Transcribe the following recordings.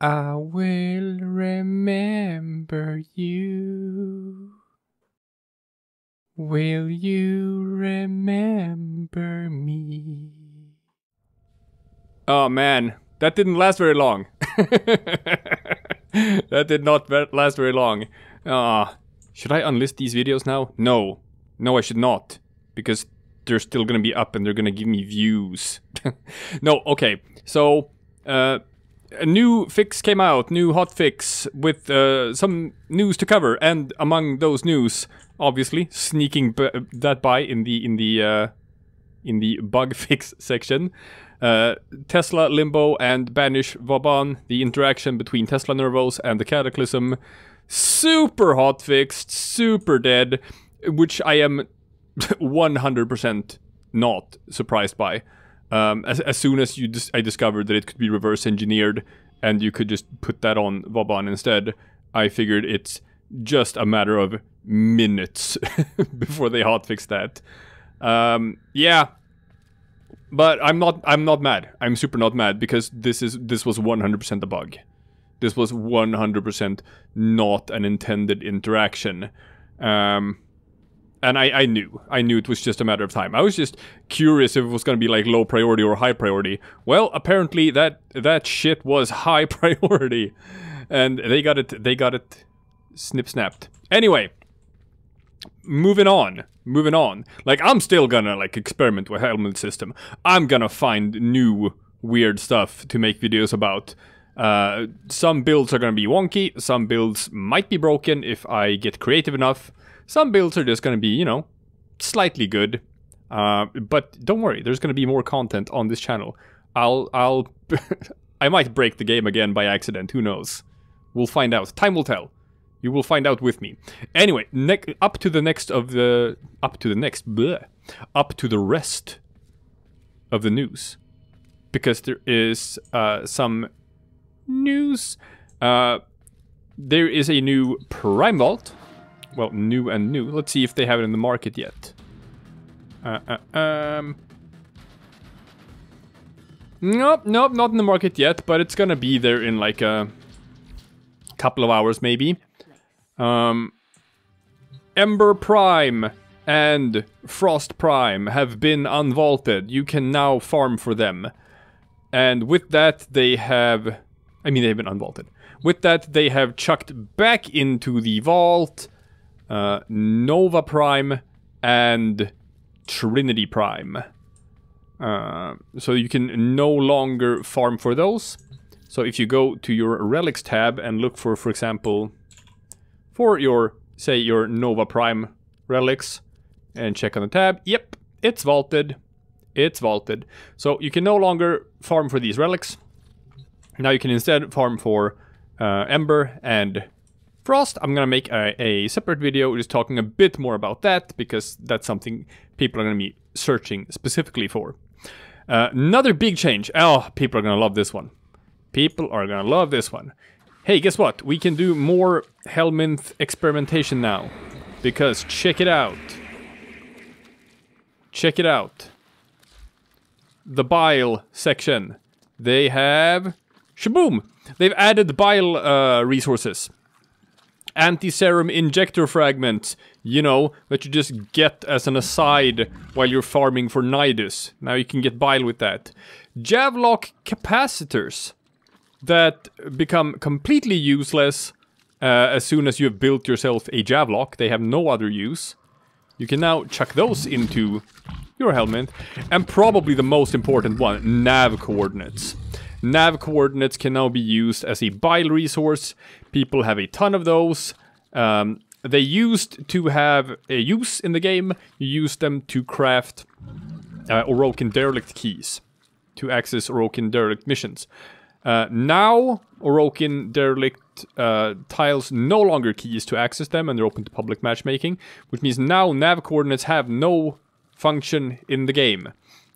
I will remember you. Will you remember me? Oh man, that didn't last very long. that did not last very long. Ah, should I unlist these videos now? No. No, I should not. Because they're still gonna be up and they're gonna give me views. no, okay. So, uh, a new fix came out, new hot fix with uh, some news to cover, and among those news, obviously sneaking that by in the in the uh, in the bug fix section, uh, Tesla Limbo and Banish Vauban, the interaction between Tesla Nervos and the Cataclysm, super hot fixed, super dead, which I am 100% not surprised by. Um, as, as soon as you dis- I discovered that it could be reverse engineered and you could just put that on Vauban instead, I figured it's just a matter of minutes before they hotfix that. Um, yeah, but I'm not. I'm not mad. I'm super not mad because this is this was 100% a bug. This was 100% not an intended interaction. Um, and I, I knew. I knew it was just a matter of time. I was just curious if it was going to be like low priority or high priority. Well apparently that that shit was high priority. And they got it they got it snip snapped anyway moving on moving on. Like i'm still gonna like experiment with Helminth system. I'm gonna find new weird stuff to make videos about. Uh, some builds are gonna be wonky. Some builds might be broken if i get creative enough some builds are just going to be, you know, slightly good. Uh, but don't worry, there's going to be more content on this channel. I'll, I'll, I might break the game again by accident. Who knows? We'll find out. Time will tell. You will find out with me. Anyway, up to the next of the, up to the next, bleh, up to the rest of the news, because there is uh, some news. Uh, there is a new Prime Vault well, new and new. Let's see if they have it in the market yet. Uh, uh, um. Nope, nope, not in the market yet, but it's gonna be there in like a couple of hours, maybe. Um, Ember Prime and Frost Prime have been unvaulted. You can now farm for them. And with that, they have. I mean, they've been unvaulted. With that, they have chucked back into the vault uh, Nova Prime and Trinity Prime. Uh, so you can no longer farm for those. So if you go to your relics tab and look for, for example, for your, say, your Nova Prime relics, and check on the tab, yep, it's vaulted. It's vaulted. So you can no longer farm for these relics. Now you can instead farm for uh, Ember and Frost. I'm gonna make a, a, separate video just talking a bit more about that because that's something people are gonna be searching specifically for. Uh, another big change. Oh, people are gonna love this one. People are gonna love this one. Hey, guess what? We can do more Helminth experimentation now. Because check it out. Check it out. The bile section. They have... Shaboom! They've added bile uh, resources anti-serum injector fragment, you know, that you just get as an aside while you're farming for Nidus. Now you can get bile with that. Javlok capacitors that become completely useless uh, as soon as you have built yourself a Javlok. They have no other use. You can now chuck those into your Helminth. And probably the most important one, nav coordinates. Nav coordinates can now be used as a bile resource. People have a ton of those. Um, they used to have a use in the game. You use them to craft uh, Orokin Derelict keys to access Orokin Derelict missions. Uh, now, Orokin Derelict uh, tiles no longer keys to access them, and they're open to public matchmaking, which means now nav coordinates have no function in the game.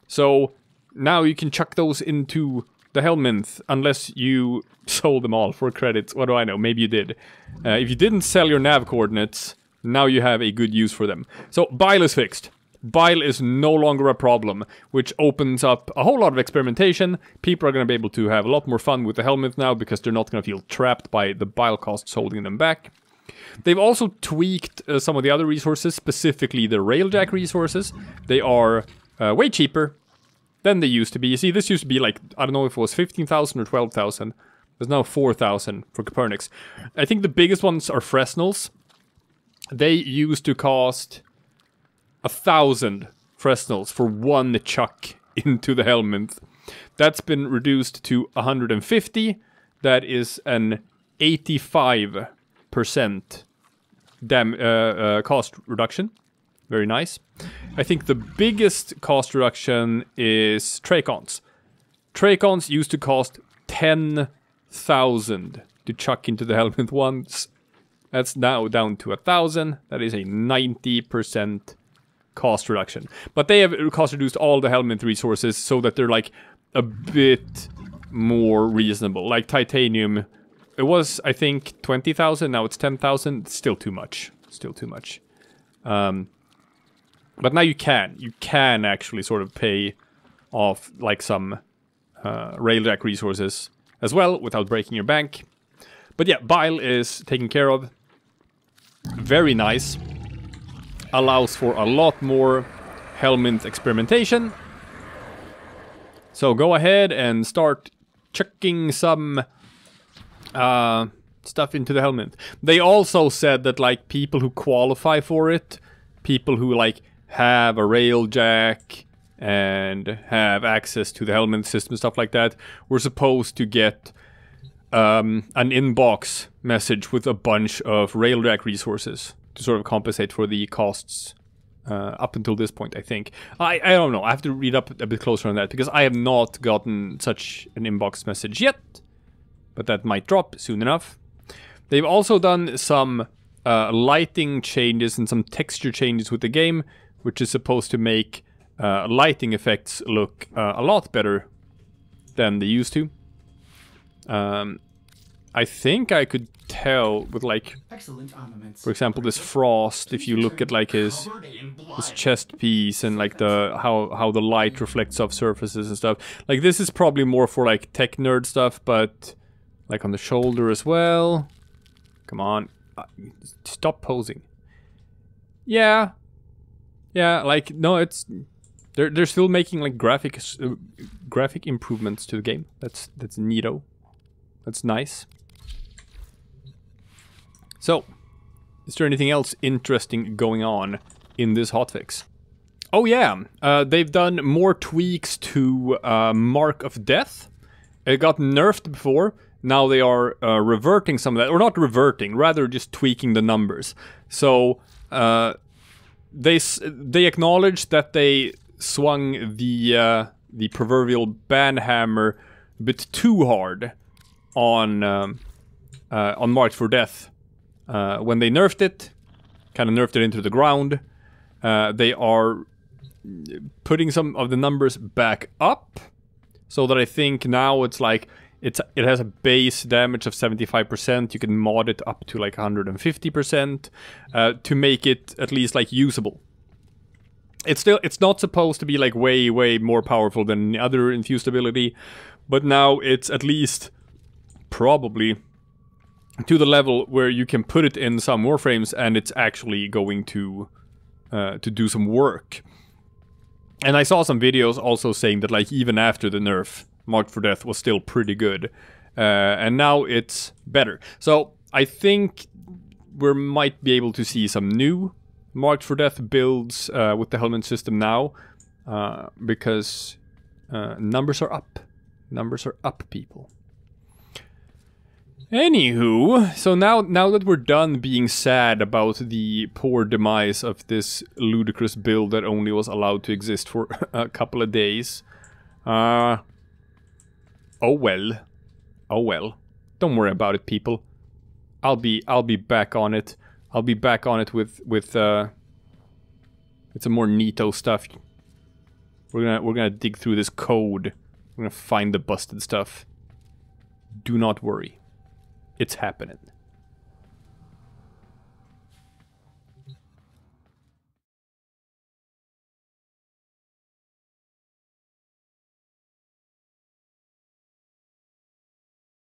So now you can chuck those into the Helminth unless you sold them all for credits. What do I know? Maybe you did. Uh, if you didn't sell your nav coordinates, now you have a good use for them. So Bile is fixed. bile is no longer a problem, which opens up a whole lot of experimentation. People are going to be able to have a lot more fun with the Helminth now because they're not going to feel trapped by the bile costs holding them back. They've also tweaked uh, some of the other resources, specifically the railjack resources. They are uh, way cheaper than they used to be. You see, this used to be like, I don't know if it was 15,000 or 12,000. There's now 4,000 for Copernics. I think the biggest ones are Fresnels. They used to cost a thousand Fresnels for one chuck into the Helminth. That's been reduced to 150. That is an 85% dam uh, uh, cost reduction. Very nice. I think the biggest cost reduction is Trachons. Trachons used to cost 10,000 to chuck into the Helminth once. That's now down to a thousand. That is a 90% cost reduction. But they have cost reduced all the Helminth resources so that they're like a bit more reasonable. Like titanium, it was I think 20,000, now it's 10,000. Still too much. Still too much. Um, but now you can. You can actually sort of pay off like some uh, railjack resources as well without breaking your bank. But yeah, bile is taken care of. Very nice allows for a lot more Helminth experimentation. So go ahead and start chucking some uh, stuff into the Helminth. They also said that like people who qualify for it, people who like have a rail jack and have access to the Helminth system stuff like that, we're supposed to get um, an inbox message with a bunch of railjack resources to sort of compensate for the costs uh, up until this point, I think. I, I don't know. I have to read up a bit closer on that because I have not gotten such an inbox message yet. But that might drop soon enough. They've also done some uh, lighting changes and some texture changes with the game, which is supposed to make uh, lighting effects look uh, a lot better than they used to. Um, I think I could tell with like, for example, this frost. If you look at like his his chest piece and like the how how the light reflects off surfaces and stuff. Like this is probably more for like tech nerd stuff, but like on the shoulder as well. Come on, uh, stop posing. Yeah, yeah. Like no, it's they're they're still making like graphic uh, graphic improvements to the game. That's that's neato. That's nice. So, is there anything else interesting going on in this hotfix? Oh yeah, uh, they've done more tweaks to uh, Mark of Death. It got nerfed before. Now they are uh, reverting some of that, or not reverting, rather just tweaking the numbers. So uh, they they acknowledge that they swung the uh, the proverbial banhammer a bit too hard on um, uh, on Marked for Death. Uh, when they nerfed it, kind of nerfed it into the ground, uh, they are putting some of the numbers back up so that I think now it's like it's it has a base damage of 75%. You can mod it up to like 150% uh, to make it at least like usable. It's still it's not supposed to be like way way more powerful than other infused ability, but now it's at least probably to the level where you can put it in some warframes and it's actually going to uh, to do some work. And I saw some videos also saying that like even after the nerf, Marked for Death was still pretty good. Uh, and now it's better. So I think we might be able to see some new Marked for Death builds uh, with the Helminth system now. Uh, because uh, numbers are up. Numbers are up, people. Anywho, so now now that we're done being sad about the poor demise of this ludicrous build that only was allowed to exist for a couple of days, uh, oh well, oh well. Don't worry about it, people. I'll be I'll be back on it. I'll be back on it with with uh, with some more neato stuff. We're gonna we're gonna dig through this code. We're gonna find the busted stuff. Do not worry. It's happening.